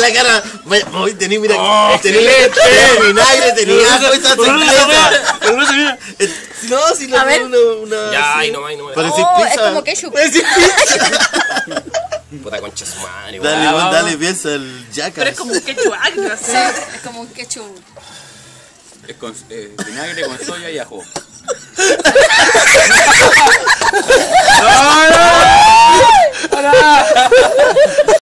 la cara. Hoy tení, mira. Oh, tení, excelente. tenía vinagre, tenía agua, esta Pero secreta. pero no No, si A no una, una. Ya, sí. ahí nomás, ahí nomás. Parece Oh, es como ketchup. Puta concha su madre, Dale, weón. weón, dale, piensa el Jackass. Pero es como un ketchup agrio, así. Sí, es como un ketchup. Es con eh, vinagre con soya y ajo. ¡No, no! ¡Para!